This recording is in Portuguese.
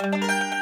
Música